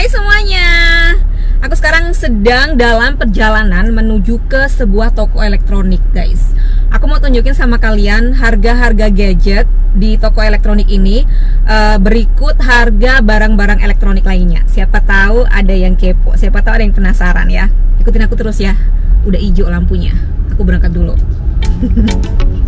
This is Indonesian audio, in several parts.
Hai semuanya. Aku sekarang sedang dalam perjalanan menuju ke sebuah toko elektronik guys. Aku mau tunjukin sama kalian harga-harga gadget di toko elektronik ini uh, Berikut harga barang-barang elektronik lainnya. Siapa tahu ada yang kepo, siapa tahu ada yang penasaran ya. Ikutin aku terus ya. Udah hijau lampunya. Aku berangkat dulu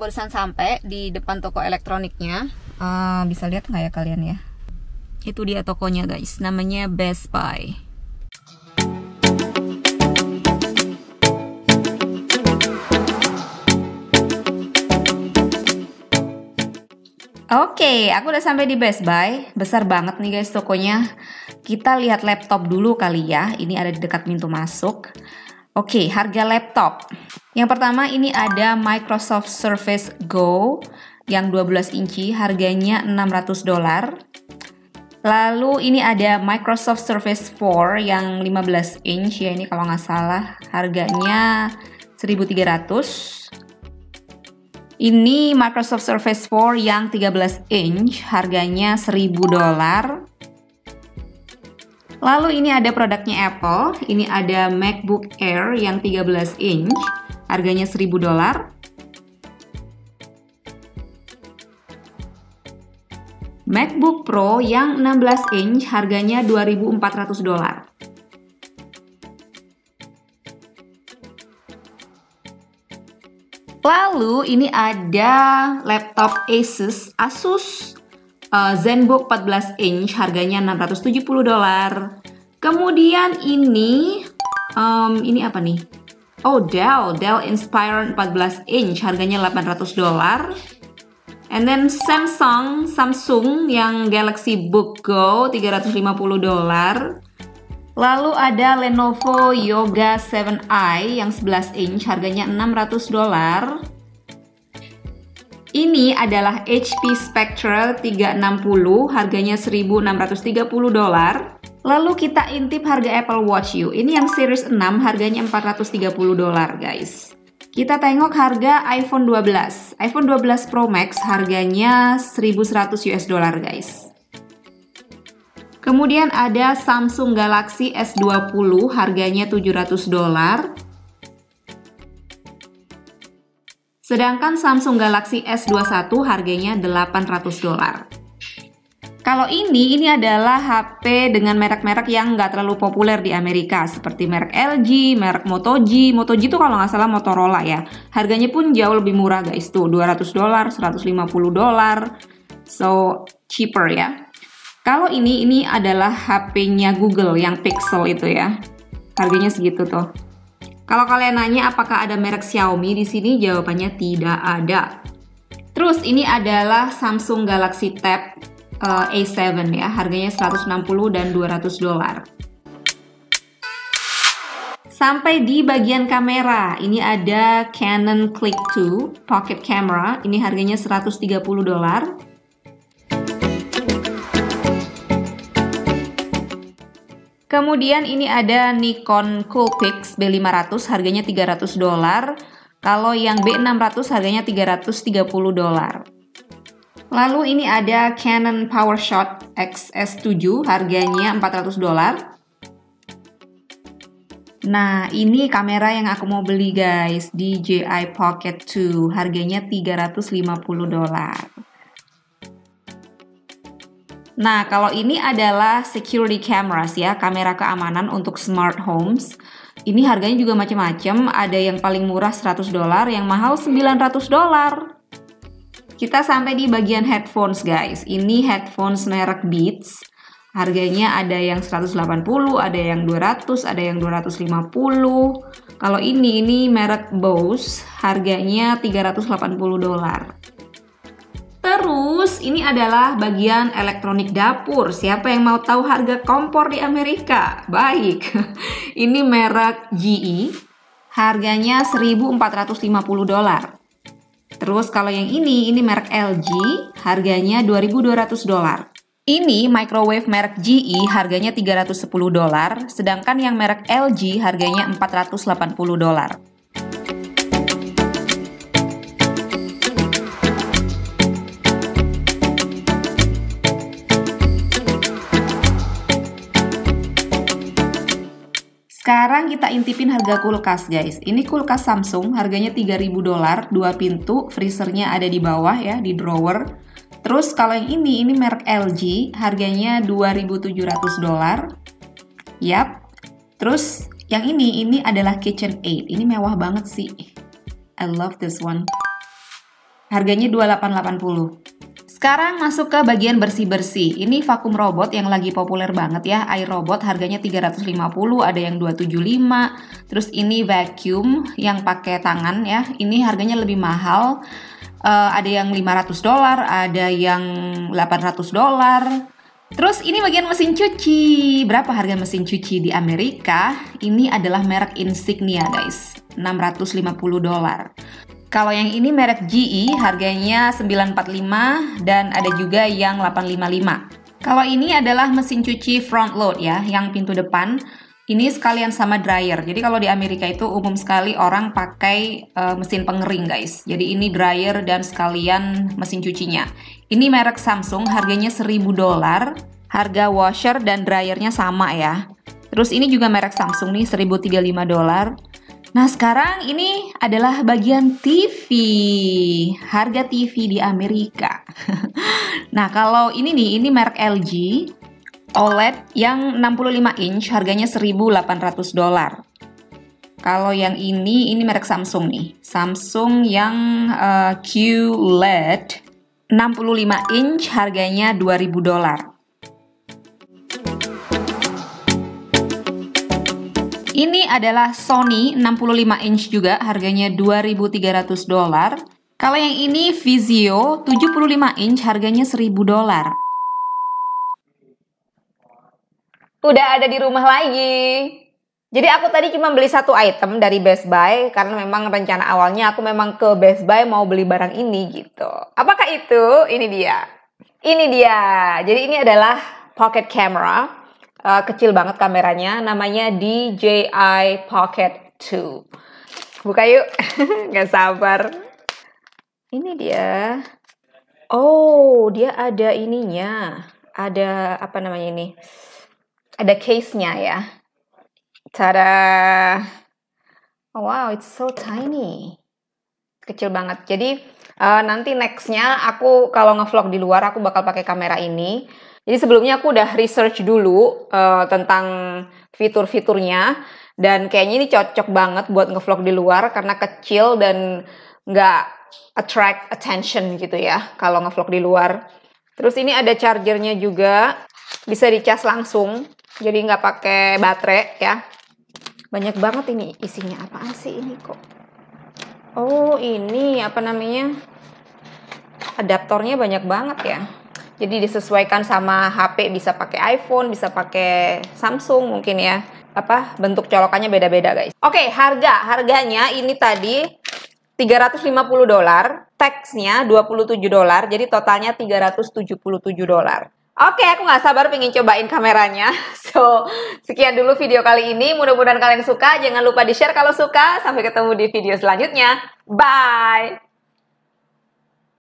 barusan sampai di depan toko elektroniknya. Uh, bisa lihat nggak ya kalian ya? Itu dia tokonya guys, namanya Best Buy. Oke, okay, aku udah sampai di Best Buy. Besar banget nih guys tokonya. Kita lihat laptop dulu kali ya. Ini ada di dekat pintu masuk. Oke, okay, harga laptop. Yang pertama ini ada Microsoft Surface Go yang 12 inci harganya 600 dolar. Lalu ini ada Microsoft Surface 4 yang 15 inch ya ini kalau nggak salah harganya 1300. Ini Microsoft Surface 4 yang 13 inch harganya 1000 dolar. Lalu ini ada produknya Apple, ini ada MacBook Air yang 13 inch harganya 1000 dolar. MacBook Pro yang 16 inch harganya 2400 dolar. Lalu ini ada laptop Asus Asus uh, ZenBook 14 inch harganya 670 dolar. Kemudian ini um, ini apa nih? Oh, Dell, Dell Inspiron 14 inch harganya 800 dolar. And then Samsung, Samsung yang Galaxy Book Go 350 dolar. Lalu ada Lenovo Yoga 7i yang 11 inch harganya 600 dolar. Ini adalah HP Spectral 360 harganya 1630 dolar. Lalu kita intip harga Apple Watch U. Ini yang series 6 harganya 430 dolar, guys. Kita tengok harga iPhone 12. iPhone 12 Pro Max harganya 1100 US dollar, guys. Kemudian ada Samsung Galaxy S20 harganya 700 dolar. Sedangkan Samsung Galaxy S21 harganya 800 dolar. Kalau ini, ini adalah HP dengan merek-merek yang nggak terlalu populer di Amerika seperti merek LG, merek Moto G. Moto G itu kalau nggak salah Motorola ya. Harganya pun jauh lebih murah guys tuh, 200 dolar, 150 dolar. So cheaper ya. Kalau ini, ini adalah HP-nya Google yang Pixel itu ya. Harganya segitu tuh. Kalau kalian nanya apakah ada merek Xiaomi di sini, jawabannya tidak ada. Terus ini adalah Samsung Galaxy Tab uh, A7 ya, harganya 160 dan 200 dolar. Sampai di bagian kamera, ini ada Canon Click 2 Pocket Camera, ini harganya 130 dolar. Kemudian ini ada Nikon Coolpix B500 harganya 300 dolar. Kalau yang B600 harganya 330 dolar. Lalu ini ada Canon PowerShot XS7 harganya 400 dolar. Nah, ini kamera yang aku mau beli guys, DJI Pocket 2, harganya 350 dolar. Nah, kalau ini adalah security cameras ya, kamera keamanan untuk smart homes. Ini harganya juga macam-macam, ada yang paling murah 100 dolar, yang mahal 900 dolar. Kita sampai di bagian headphones guys. Ini headphones merek Beats. Harganya ada yang 180, ada yang 200, ada yang 250. Kalau ini ini merek Bose, harganya 380 dolar. Terus ini adalah bagian elektronik dapur. Siapa yang mau tahu harga kompor di Amerika? Baik. ini merek GE. Harganya 1450 dolar. Terus kalau yang ini, ini merek LG, harganya 2.200 dolar. Ini microwave merek GE harganya 310 dolar, sedangkan yang merek LG harganya 480 dolar. Sekarang kita intipin harga kulkas guys. Ini kulkas Samsung, harganya 3000 dolar, dua pintu, freezernya ada di bawah ya, di drawer. Terus kalau yang ini, ini merek LG, harganya 2700 dolar. Yap. Terus yang ini, ini adalah KitchenAid. Ini mewah banget sih. I love this one. Harganya 2880. Sekarang masuk ke bagian bersih-bersih. Ini vakum robot yang lagi populer banget ya. Air robot harganya 350, ada yang 275. Terus ini vacuum yang pakai tangan ya. Ini harganya lebih mahal. Uh, ada yang 500 dolar, ada yang 800 dolar. Terus ini bagian mesin cuci. Berapa harga mesin cuci di Amerika? Ini adalah merek Insignia guys. 650 dolar. Kalau yang ini merek GE harganya 945 dan ada juga yang 855. Kalau ini adalah mesin cuci front load ya, yang pintu depan. Ini sekalian sama dryer. Jadi kalau di Amerika itu umum sekali orang pakai uh, mesin pengering guys. Jadi ini dryer dan sekalian mesin cucinya. Ini merek Samsung harganya 1000 dolar. Harga washer dan dryernya sama ya. Terus ini juga merek Samsung nih 1035 dolar. Nah, sekarang ini adalah bagian TV. Harga TV di Amerika. nah, kalau ini nih, ini merek LG OLED yang 65 inch harganya 1.800 dolar. Kalau yang ini, ini merek Samsung nih. Samsung yang uh, QLED 65 inch harganya 2.000 dolar. Ini adalah Sony 65 inch juga, harganya 2.300 dolar. Kalau yang ini Vizio 75 inch, harganya 1.000 dolar. Udah ada di rumah lagi. Jadi aku tadi cuma beli satu item dari Best Buy karena memang rencana awalnya aku memang ke Best Buy mau beli barang ini gitu. Apakah itu? Ini dia. Ini dia. Jadi ini adalah pocket camera uh, kecil banget kameranya namanya DJI Pocket 2 buka yuk. Nggak sabar. Ini dia. Oh dia ada ininya. Ada apa namanya ini? Ada case-nya ya. Tada oh, wow it's so tiny. Kecil banget. Jadi uh, nanti nextnya aku kalau ngevlog di luar aku bakal pakai kamera ini jadi sebelumnya aku udah research dulu uh, tentang fitur-fiturnya dan kayaknya ini cocok banget buat ngevlog di luar karena kecil dan nggak attract attention gitu ya kalau ngevlog di luar. Terus ini ada chargernya juga, bisa dicas langsung, jadi nggak pakai baterai ya. Banyak banget ini isinya apa sih ini kok? Oh ini apa namanya? Adaptornya banyak banget ya. Jadi disesuaikan sama HP bisa pakai iPhone, bisa pakai Samsung mungkin ya. Apa bentuk colokannya beda-beda guys. Oke, harga. Harganya ini tadi 350 dolar, teksnya 27 dolar, jadi totalnya 377 dolar. Oke, aku nggak sabar pengen cobain kameranya. So, sekian dulu video kali ini. Mudah-mudahan kalian suka. Jangan lupa di-share kalau suka. Sampai ketemu di video selanjutnya. Bye!